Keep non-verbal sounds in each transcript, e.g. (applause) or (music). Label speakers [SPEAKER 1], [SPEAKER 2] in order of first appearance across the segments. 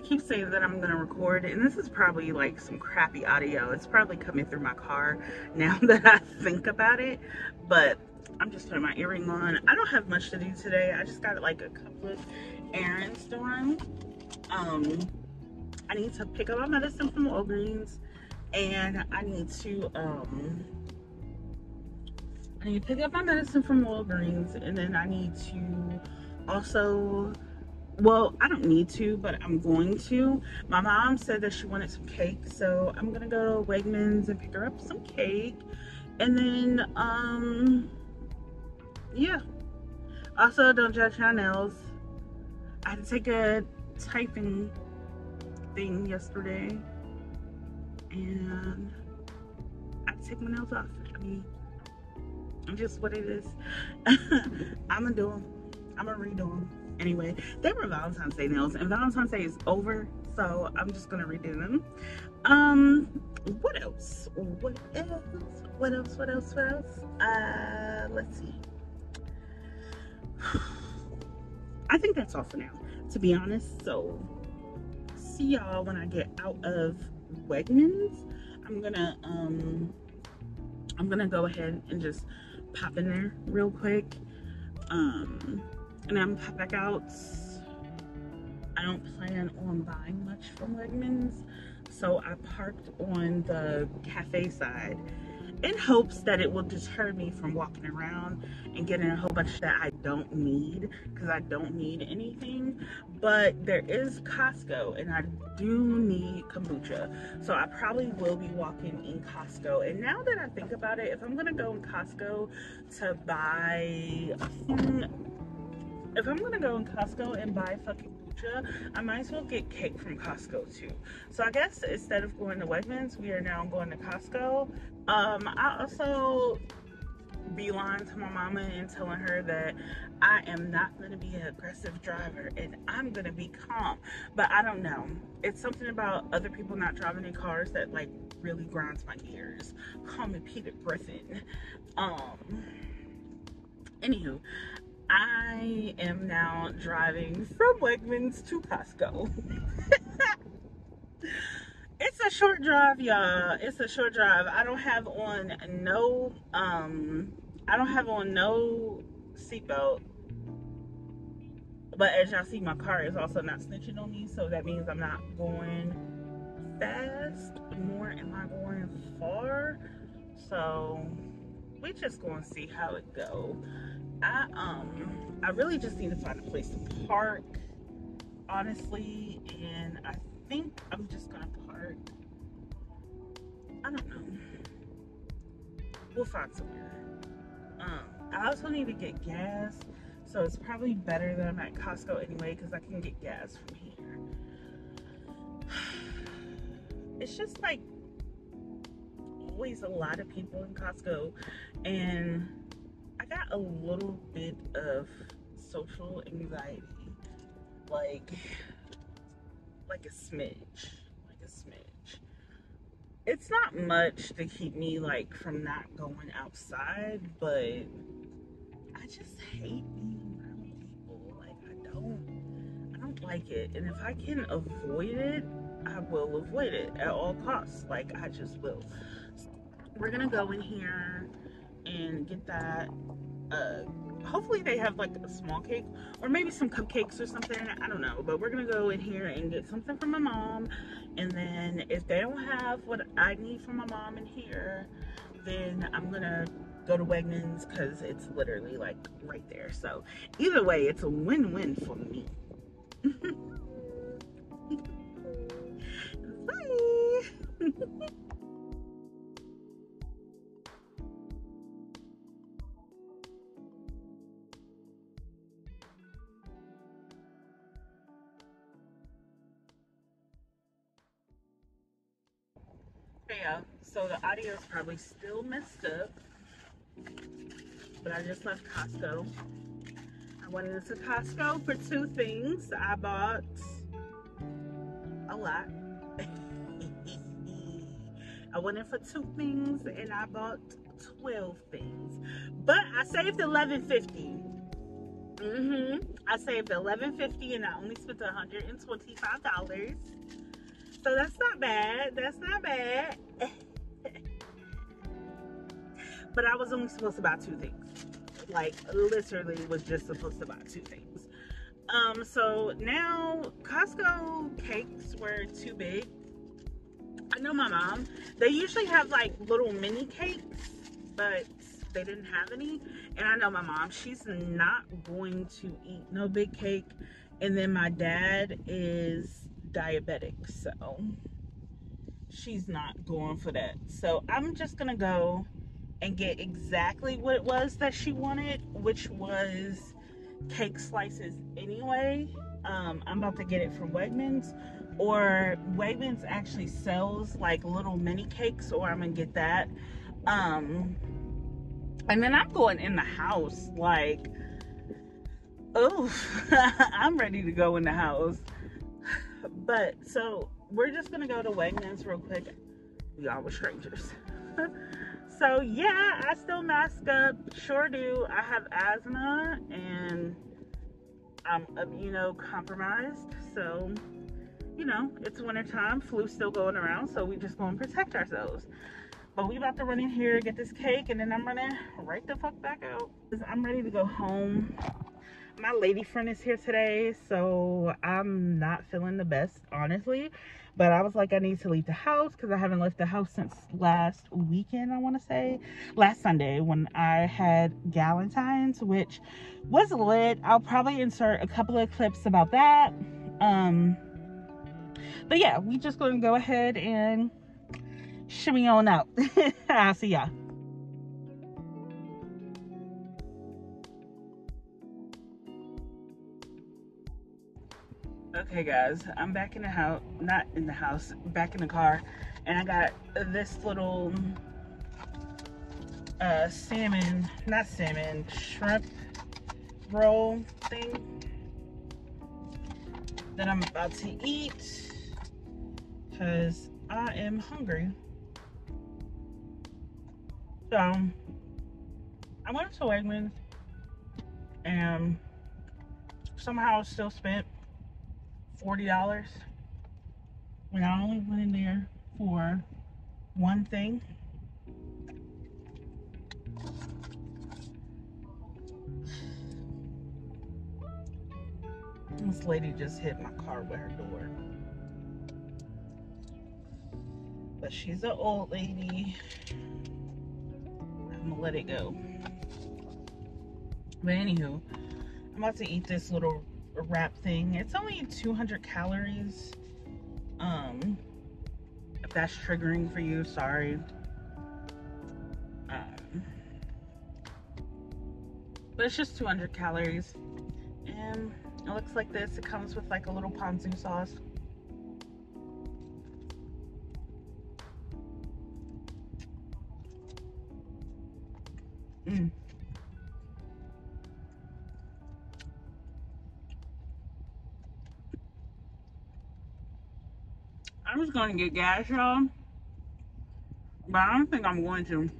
[SPEAKER 1] I keep saying that I'm gonna record, and this is probably like some crappy audio. It's probably coming through my car (laughs) now that I think about it. But I'm just putting my earring on. I don't have much to do today. I just got like a couple of errands run. Um, I need to pick up my medicine from Walgreens, and I need to um, I need to pick up my medicine from Walgreens, and then I need to also well i don't need to but i'm going to. My mom said that she wanted some cake so i'm gonna go to wegmans and pick her up some cake. And then um yeah. Also don't judge my nails. I had to take a typing thing yesterday and i had to take my nails off. I mean i'm just what it is. (laughs) I'm gonna do them i'm gonna redo them anyway they were valentine's day nails and valentine's day is over so i'm just gonna redo them. Um what else? What else? What else? What else? What else? Uh let's see. (sighs) I think that's all for now to be honest so see y'all when i get out of wegmans. I'm gonna um i'm gonna go ahead and just pop in there real quick. Um and I'm back out. I don't plan on buying much from Wegmans, so I parked on the cafe side in hopes that it will deter me from walking around and getting a whole bunch that I don't need because I don't need anything. But there is Costco and I do need kombucha. So I probably will be walking in Costco. And now that I think about it, if I'm gonna go in Costco to buy if I'm gonna go in Costco and buy fucking kombucha, I might as well get cake from Costco too. So I guess instead of going to Wegmans, we are now going to Costco. Um, I also beeline to my mama and telling her that I am not going to be an aggressive driver and I'm going to be calm. But I don't know. It's something about other people not driving in cars that like really grinds my gears. Call me Peter Griffin. Um, anywho, I am now driving from Wegmans to Costco. (laughs) it's a short drive, y'all. It's a short drive. I don't have on no um I don't have on no seatbelt. But as y'all see, my car is also not snitching on me, so that means I'm not going fast. nor am I going far? So we just gonna see how it go. I um I really just need to find a place to park, honestly, and I think I'm just gonna park. I don't know. We'll find somewhere. Um, I also need to get gas, so it's probably better that I'm at Costco anyway because I can get gas from here. (sighs) It's just like always a lot of people in Costco, and a little bit of social anxiety, like, like a smidge, like a smidge. It's not much to keep me like from not going outside, but I just hate being around people. Like I don't, I don't like it, and if I can avoid it, I will avoid it at all costs. Like I just will. We're gonna go in here and get that. Uh, hopefully they have like a small cake or maybe some cupcakes or something. I don't know, but we're gonna go in here and get something from my mom. And then if they don't have what I need from my mom in here, then I'm gonna go to Wegmans because it's literally like right there. So either way, it's a win-win for me. (laughs) Bye. (laughs) Yeah, so the audio is probably still messed up. But I just left Costco. I went into Costco for two things. I bought a lot. (laughs) I went in for two things and I bought 12 things. But I saved 1150. Mm-hmm. I saved 1150 and I only spent $125. So that's not bad. That's not bad. (laughs) but I was only supposed to buy two things. Like literally was just supposed to buy two things. Um, so now Costco cakes were too big. I know my mom, they usually have like little mini cakes, but they didn't have any. And I know my mom, she's not going to eat no big cake. And then my dad is diabetic, so she's not going for that. So I'm just gonna go and get exactly what it was that she wanted, which was cake slices anyway. Um, I'm about to get it from Wegmans or Wegmans actually sells like little mini cakes or I'm gonna get that. Um, and then I'm going in the house like, oh, (laughs) I'm ready to go in the house. But so we're just gonna go to Wegmans real quick. We are with strangers. (laughs) so yeah, I still mask up. Sure do. I have asthma and I'm uh, immunocompromised. So, you know, it's wintertime. Flu's still going around. So we just go and protect ourselves. But we about to run in here, get this cake, and then I'm running right the fuck back out. I'm ready to go home. My lady friend is here today, so I'm not feeling the best, honestly. But I was like, I need to leave the house because I haven't left the house since last weekend, I want to say. Last Sunday when I had Galentine's, which was lit. I'll probably insert a couple of clips about that. Um, but yeah, we just going to go ahead and shimmy on out. (laughs) I'll see ya. Okay guys, I'm back in the house, not in the house, back in the car. And I got this little uh, salmon, not salmon, shrimp roll thing that I'm about to eat because I am hungry. So I went to Wegmans and somehow still spent $40 when I only went in there for one thing. This lady just hit my car with her door. But she's an old lady. I'm gonna let it go. But anywho, I'm about to eat this little wrap thing. It's only 200 calories. Um, if that's triggering for you, sorry. Um, but it's just 200 calories. And it looks like this. It comes with like a little ponzu sauce. I was going to get gas, y'all. But I don't think I'm going to.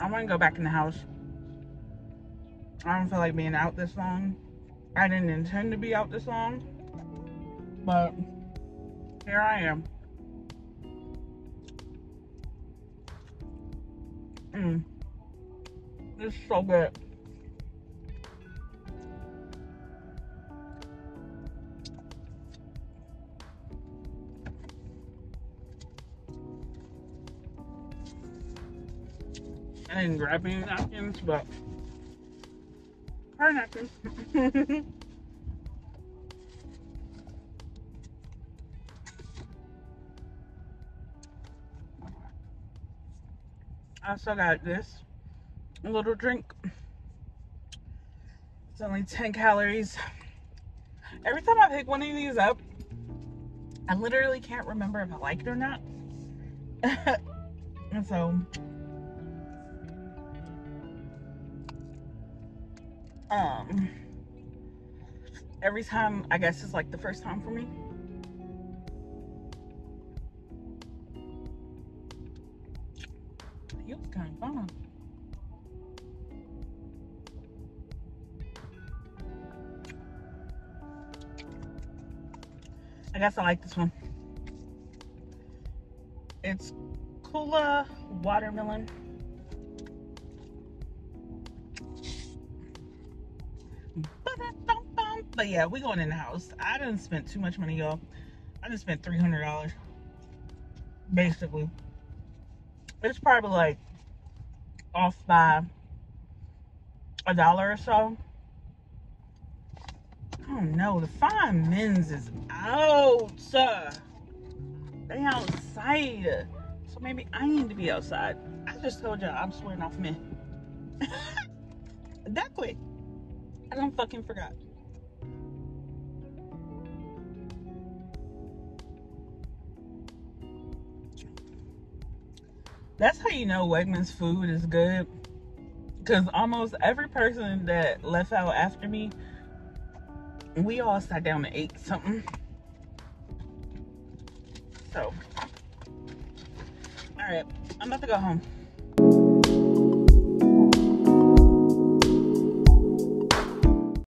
[SPEAKER 1] I want to go back in the house. I don't feel like being out this long. I didn't intend to be out this long. But here I am. Mmm. This is so good. I didn't grab any napkins, but car napkins. (laughs) I also got this little drink. It's only 10 calories. Every time I pick one of these up, I literally can't remember if I like it or not. (laughs) and so um every time i guess it's like the first time for me It was kind of fun. I guess I like this one. It's Kula watermelon. But yeah, we going in the house. I didn't spend too much money, y'all. I just spent three hundred dollars, basically. It's probably like off by a dollar or so. Oh no, the fine men's is out. They outside. So maybe I need to be outside. I just told y'all I'm swearing off men. (laughs) that quick. I don't fucking forgot. That's how you know Wegmans food is good. Because almost every person that left out after me, we all sat down and ate something. So, all right, I'm about to go home.